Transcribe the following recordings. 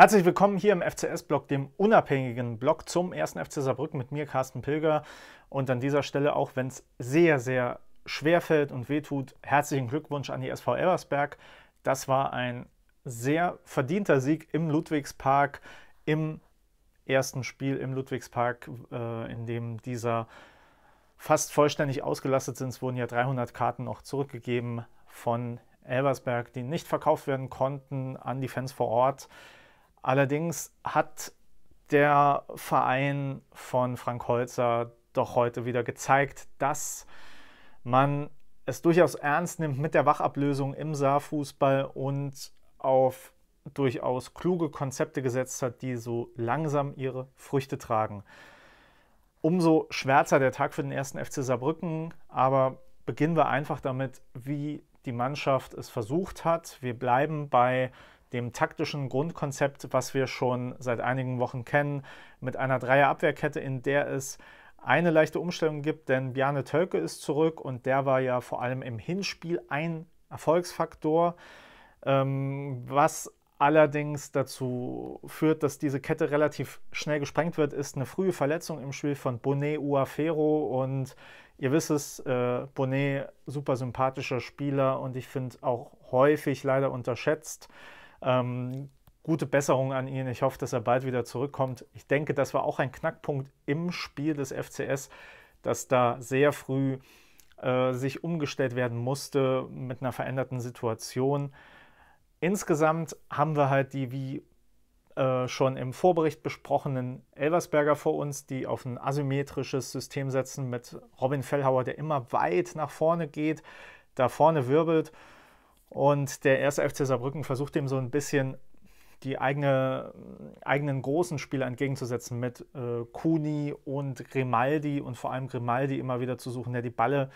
Herzlich willkommen hier im FCS-Blog, dem unabhängigen Blog zum 1. FC Saarbrücken mit mir, Carsten Pilger. Und an dieser Stelle, auch wenn es sehr, sehr schwer fällt und wehtut, herzlichen Glückwunsch an die SV Elversberg. Das war ein sehr verdienter Sieg im Ludwigspark, im ersten Spiel im Ludwigspark, äh, in dem dieser fast vollständig ausgelastet sind. Es wurden ja 300 Karten noch zurückgegeben von Elversberg, die nicht verkauft werden konnten an die Fans vor Ort. Allerdings hat der Verein von Frank Holzer doch heute wieder gezeigt, dass man es durchaus ernst nimmt mit der Wachablösung im Saarfußball und auf durchaus kluge Konzepte gesetzt hat, die so langsam ihre Früchte tragen. Umso schwärzer der Tag für den ersten FC Saarbrücken, aber beginnen wir einfach damit, wie die Mannschaft es versucht hat. Wir bleiben bei dem taktischen Grundkonzept, was wir schon seit einigen Wochen kennen, mit einer Dreierabwehrkette, in der es eine leichte Umstellung gibt, denn Bjarne Tölke ist zurück und der war ja vor allem im Hinspiel ein Erfolgsfaktor, ähm, was allerdings dazu führt, dass diese Kette relativ schnell gesprengt wird, ist eine frühe Verletzung im Spiel von Bonet Uafero und ihr wisst es, äh, Bonet super sympathischer Spieler und ich finde auch häufig leider unterschätzt. Ähm, gute Besserung an ihn. Ich hoffe, dass er bald wieder zurückkommt. Ich denke, das war auch ein Knackpunkt im Spiel des FCS, dass da sehr früh äh, sich umgestellt werden musste mit einer veränderten Situation. Insgesamt haben wir halt die wie äh, schon im Vorbericht besprochenen Elversberger vor uns, die auf ein asymmetrisches System setzen mit Robin Fellhauer, der immer weit nach vorne geht, da vorne wirbelt und der erste FC Saarbrücken versucht ihm so ein bisschen die eigene, eigenen großen Spieler entgegenzusetzen mit äh, Kuni und Grimaldi und vor allem Grimaldi immer wieder zu suchen, der die Balle,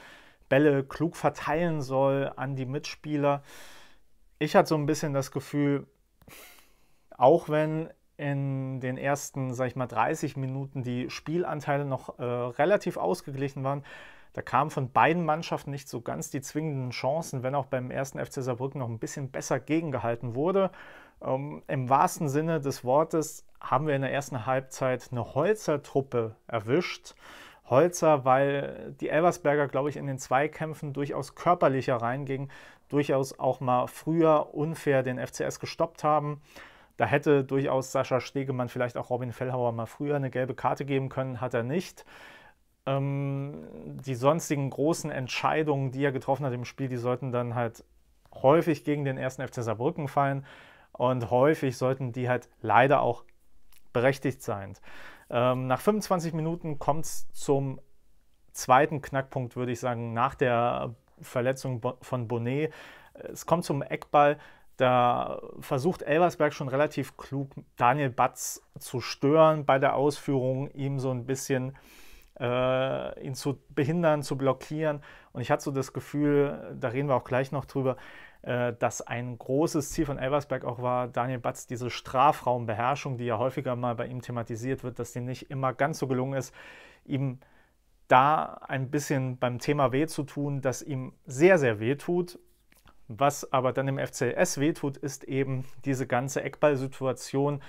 Bälle klug verteilen soll an die Mitspieler. Ich hatte so ein bisschen das Gefühl, auch wenn in den ersten, sag ich mal, 30 Minuten die Spielanteile noch äh, relativ ausgeglichen waren, da kamen von beiden Mannschaften nicht so ganz die zwingenden Chancen, wenn auch beim ersten FC Saarbrücken noch ein bisschen besser gegengehalten wurde. Ähm, Im wahrsten Sinne des Wortes haben wir in der ersten Halbzeit eine Holzer-Truppe erwischt. Holzer, weil die Elversberger, glaube ich, in den Zweikämpfen durchaus körperlicher reingingen, durchaus auch mal früher unfair den FCS gestoppt haben. Da hätte durchaus Sascha Stegemann, vielleicht auch Robin Fellhauer mal früher eine gelbe Karte geben können, hat er nicht. Ähm, die sonstigen großen Entscheidungen, die er getroffen hat im Spiel, die sollten dann halt häufig gegen den ersten FC Saarbrücken fallen und häufig sollten die halt leider auch berechtigt sein. Ähm, nach 25 Minuten kommt es zum zweiten Knackpunkt, würde ich sagen, nach der Verletzung von Bonnet. Es kommt zum Eckball. Da versucht Elversberg schon relativ klug, Daniel Batz zu stören bei der Ausführung, ihm so ein bisschen äh, ihn zu behindern, zu blockieren. Und ich hatte so das Gefühl, da reden wir auch gleich noch drüber, äh, dass ein großes Ziel von Elversberg auch war, Daniel Batz, diese Strafraumbeherrschung, die ja häufiger mal bei ihm thematisiert wird, dass die nicht immer ganz so gelungen ist, ihm da ein bisschen beim Thema weh zu tun, das ihm sehr, sehr weh tut. Was aber dann im FCS wehtut, ist eben diese ganze Eckballsituation,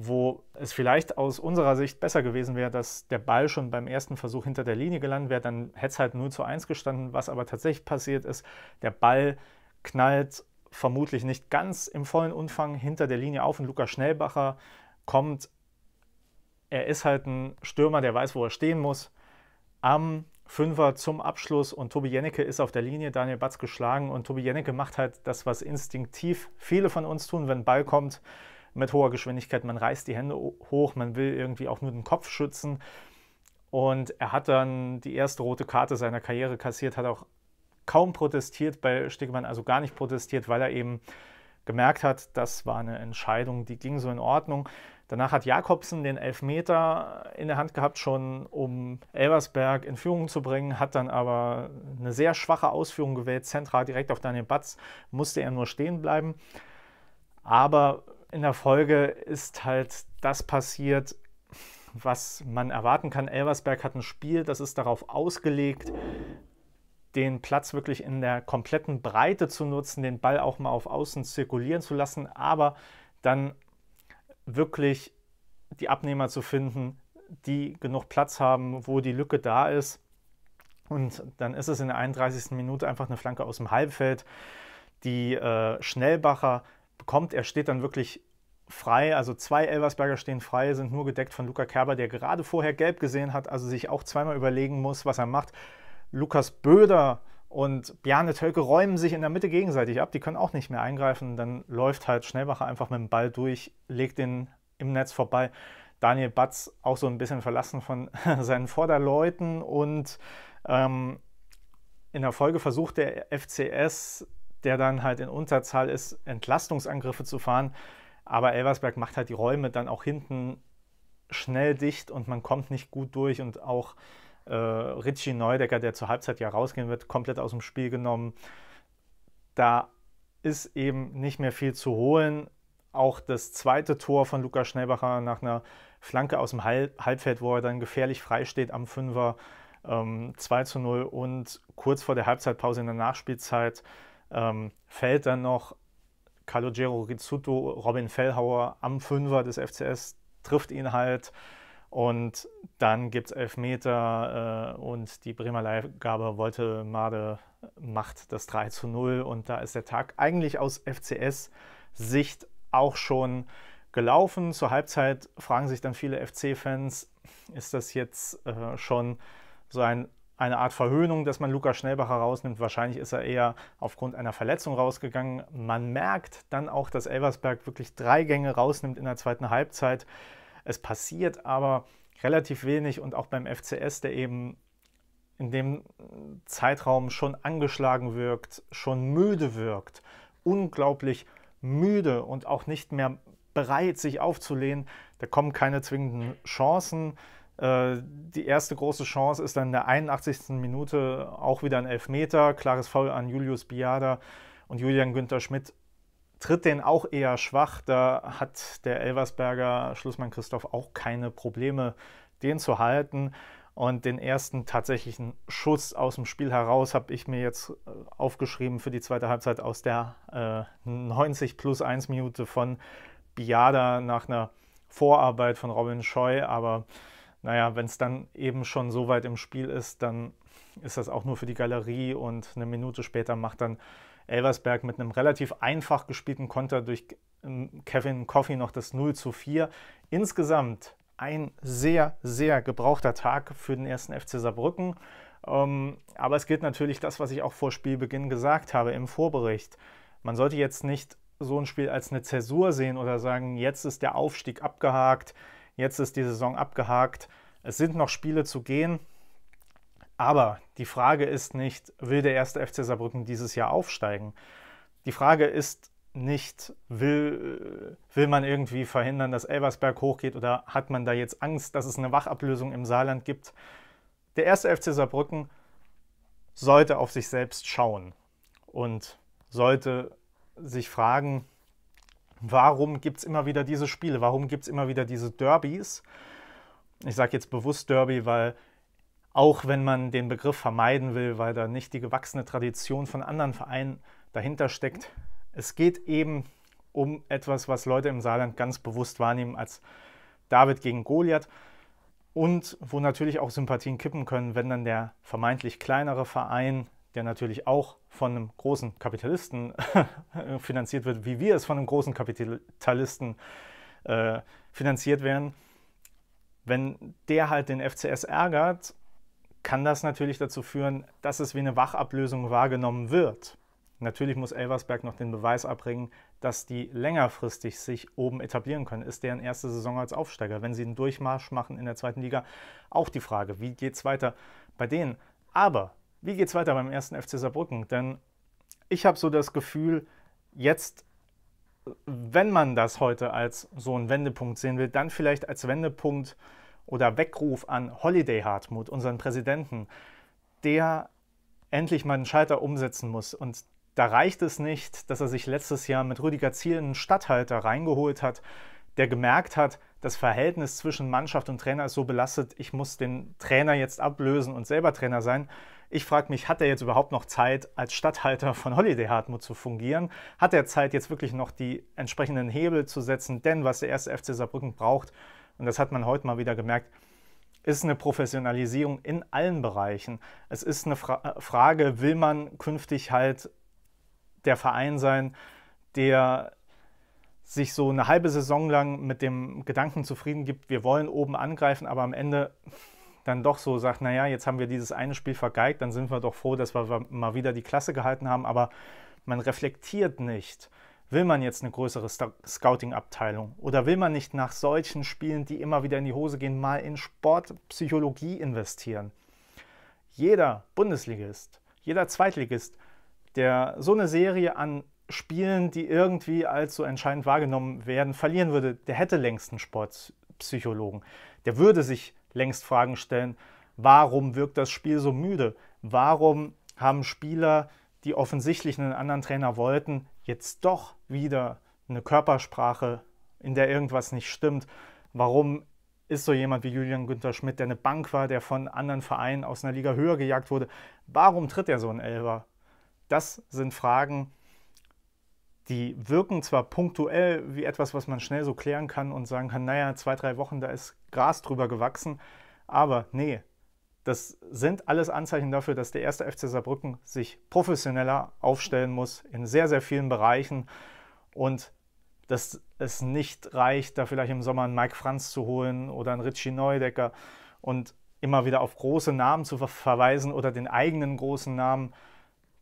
wo es vielleicht aus unserer Sicht besser gewesen wäre, dass der Ball schon beim ersten Versuch hinter der Linie gelandet wäre, dann hätte es halt 0 zu 1 gestanden. Was aber tatsächlich passiert ist, der Ball knallt vermutlich nicht ganz im vollen Umfang hinter der Linie auf und Lukas Schnellbacher kommt. Er ist halt ein Stürmer, der weiß, wo er stehen muss. Am Fünfer zum Abschluss und Tobi Jennecke ist auf der Linie, Daniel Batz geschlagen und Tobi Jennecke macht halt das, was instinktiv viele von uns tun, wenn Ball kommt mit hoher Geschwindigkeit. Man reißt die Hände hoch, man will irgendwie auch nur den Kopf schützen. Und er hat dann die erste rote Karte seiner Karriere kassiert, hat auch kaum protestiert bei Stegmann, also gar nicht protestiert, weil er eben gemerkt hat, das war eine Entscheidung, die ging so in Ordnung. Danach hat Jakobsen den Elfmeter in der Hand gehabt, schon um Elversberg in Führung zu bringen, hat dann aber eine sehr schwache Ausführung gewählt, zentral direkt auf Daniel Batz, musste er nur stehen bleiben. Aber in der Folge ist halt das passiert, was man erwarten kann. Elversberg hat ein Spiel, das ist darauf ausgelegt, den Platz wirklich in der kompletten Breite zu nutzen, den Ball auch mal auf Außen zirkulieren zu lassen, aber dann wirklich die Abnehmer zu finden, die genug Platz haben, wo die Lücke da ist. Und dann ist es in der 31. Minute einfach eine Flanke aus dem Halbfeld, die äh, Schnellbacher bekommt. Er steht dann wirklich frei, also zwei Elversberger stehen frei, sind nur gedeckt von Luca Kerber, der gerade vorher gelb gesehen hat, also sich auch zweimal überlegen muss, was er macht. Lukas Böder und Bjarne Tölke räumen sich in der Mitte gegenseitig ab, die können auch nicht mehr eingreifen. Dann läuft halt Schnellbacher einfach mit dem Ball durch, legt den im Netz vorbei. Daniel Batz auch so ein bisschen verlassen von seinen Vorderleuten und ähm, in der Folge versucht der FCS, der dann halt in Unterzahl ist, Entlastungsangriffe zu fahren. Aber Elversberg macht halt die Räume dann auch hinten schnell dicht und man kommt nicht gut durch und auch äh, Richie Neudecker, der zur Halbzeit ja rausgehen wird, komplett aus dem Spiel genommen. Da ist eben nicht mehr viel zu holen. Auch das zweite Tor von Lukas Schnellbacher nach einer Flanke aus dem Halbfeld, wo er dann gefährlich frei steht am Fünfer, ähm, 2 zu 0 und kurz vor der Halbzeitpause in der Nachspielzeit ähm, fällt dann noch Calogero Rizzuto, Robin Fellhauer am Fünfer des FCS, trifft ihn halt und dann gibt es Elfmeter äh, und die Bremer Leihgabe wollte Made macht das 3 zu 0 und da ist der Tag eigentlich aus FCS-Sicht auch schon gelaufen. Zur Halbzeit fragen sich dann viele FC-Fans, ist das jetzt äh, schon so ein, eine Art Verhöhnung, dass man Lukas Schnellbacher rausnimmt? Wahrscheinlich ist er eher aufgrund einer Verletzung rausgegangen. Man merkt dann auch, dass Elversberg wirklich drei Gänge rausnimmt in der zweiten Halbzeit. Es passiert aber relativ wenig und auch beim FCS, der eben in dem Zeitraum schon angeschlagen wirkt, schon müde wirkt, unglaublich müde und auch nicht mehr bereit, sich aufzulehnen. Da kommen keine zwingenden Chancen. Äh, die erste große Chance ist dann in der 81. Minute auch wieder ein Elfmeter, klares Foul an Julius Biada und Julian Günther Schmidt tritt den auch eher schwach. Da hat der Elversberger Schlussmann Christoph auch keine Probleme, den zu halten. Und den ersten tatsächlichen Schuss aus dem Spiel heraus habe ich mir jetzt äh, aufgeschrieben für die zweite Halbzeit aus der äh, 90 plus 1 Minute von Biada nach einer Vorarbeit von Robin Scheu. Aber naja, wenn es dann eben schon so weit im Spiel ist, dann ist das auch nur für die Galerie und eine Minute später macht dann Elversberg mit einem relativ einfach gespielten Konter durch ähm, Kevin Coffey noch das 0 zu 4. Insgesamt ein sehr, sehr gebrauchter Tag für den ersten FC Saarbrücken. Ähm, aber es gilt natürlich das, was ich auch vor Spielbeginn gesagt habe im Vorbericht. Man sollte jetzt nicht so ein Spiel als eine Zäsur sehen oder sagen, jetzt ist der Aufstieg abgehakt, jetzt ist die Saison abgehakt. Es sind noch Spiele zu gehen. Aber die Frage ist nicht, will der erste FC Saarbrücken dieses Jahr aufsteigen? Die Frage ist nicht, will, will man irgendwie verhindern, dass Elversberg hochgeht oder hat man da jetzt Angst, dass es eine Wachablösung im Saarland gibt? Der erste FC Saarbrücken sollte auf sich selbst schauen und sollte sich fragen, warum gibt es immer wieder diese Spiele? Warum gibt es immer wieder diese Derbys? Ich sage jetzt bewusst Derby, weil auch wenn man den Begriff vermeiden will, weil da nicht die gewachsene Tradition von anderen Vereinen dahinter steckt. Es geht eben um etwas, was Leute im Saarland ganz bewusst wahrnehmen als David gegen Goliath und wo natürlich auch Sympathien kippen können, wenn dann der vermeintlich kleinere Verein, der natürlich auch von einem großen Kapitalisten finanziert wird, wie wir es von einem großen Kapitalisten äh, finanziert werden, wenn der halt den FCS ärgert kann das natürlich dazu führen, dass es wie eine Wachablösung wahrgenommen wird. Natürlich muss Elversberg noch den Beweis abbringen, dass die längerfristig sich oben etablieren können. Ist deren erste Saison als Aufsteiger. Wenn sie einen Durchmarsch machen in der zweiten Liga, auch die Frage, wie geht es weiter bei denen? Aber wie geht es weiter beim ersten FC Saarbrücken? Denn ich habe so das Gefühl, jetzt, wenn man das heute als so einen Wendepunkt sehen will, dann vielleicht als Wendepunkt oder Weckruf an Holiday Hartmut, unseren Präsidenten, der endlich mal einen Schalter umsetzen muss. Und da reicht es nicht, dass er sich letztes Jahr mit Rüdiger Ziel einen Stadthalter reingeholt hat, der gemerkt hat, das Verhältnis zwischen Mannschaft und Trainer ist so belastet, ich muss den Trainer jetzt ablösen und selber Trainer sein. Ich frage mich, hat er jetzt überhaupt noch Zeit, als Stadthalter von Holiday Hartmut zu fungieren? Hat er Zeit, jetzt wirklich noch die entsprechenden Hebel zu setzen? Denn was der erste FC Saarbrücken braucht, und das hat man heute mal wieder gemerkt, ist eine Professionalisierung in allen Bereichen. Es ist eine Fra äh, Frage, will man künftig halt der Verein sein, der sich so eine halbe Saison lang mit dem Gedanken zufrieden gibt, wir wollen oben angreifen, aber am Ende dann doch so sagt, naja, jetzt haben wir dieses eine Spiel vergeigt, dann sind wir doch froh, dass wir mal wieder die Klasse gehalten haben, aber man reflektiert nicht. Will man jetzt eine größere Scouting-Abteilung oder will man nicht nach solchen Spielen, die immer wieder in die Hose gehen, mal in Sportpsychologie investieren? Jeder Bundesligist, jeder Zweitligist, der so eine Serie an Spielen, die irgendwie als so entscheidend wahrgenommen werden, verlieren würde, der hätte längst einen Sportpsychologen. Der würde sich längst Fragen stellen, warum wirkt das Spiel so müde? Warum haben Spieler, die offensichtlich einen anderen Trainer wollten, jetzt doch wieder eine Körpersprache, in der irgendwas nicht stimmt? Warum ist so jemand wie Julian Günther Schmidt, der eine Bank war, der von anderen Vereinen aus einer Liga höher gejagt wurde, warum tritt er so ein Elber? Das sind Fragen, die wirken zwar punktuell wie etwas, was man schnell so klären kann und sagen kann, naja, zwei, drei Wochen, da ist Gras drüber gewachsen, aber nee, das sind alles Anzeichen dafür, dass der erste FC Saarbrücken sich professioneller aufstellen muss in sehr, sehr vielen Bereichen und dass es nicht reicht, da vielleicht im Sommer einen Mike Franz zu holen oder einen Richie Neudecker und immer wieder auf große Namen zu verweisen oder den eigenen großen Namen.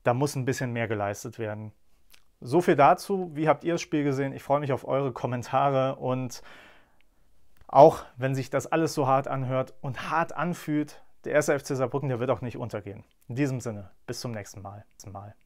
Da muss ein bisschen mehr geleistet werden. So viel dazu. Wie habt ihr das Spiel gesehen? Ich freue mich auf eure Kommentare und auch wenn sich das alles so hart anhört und hart anfühlt, der erste FC Saarbrücken, der wird auch nicht untergehen. In diesem Sinne, bis zum nächsten Mal.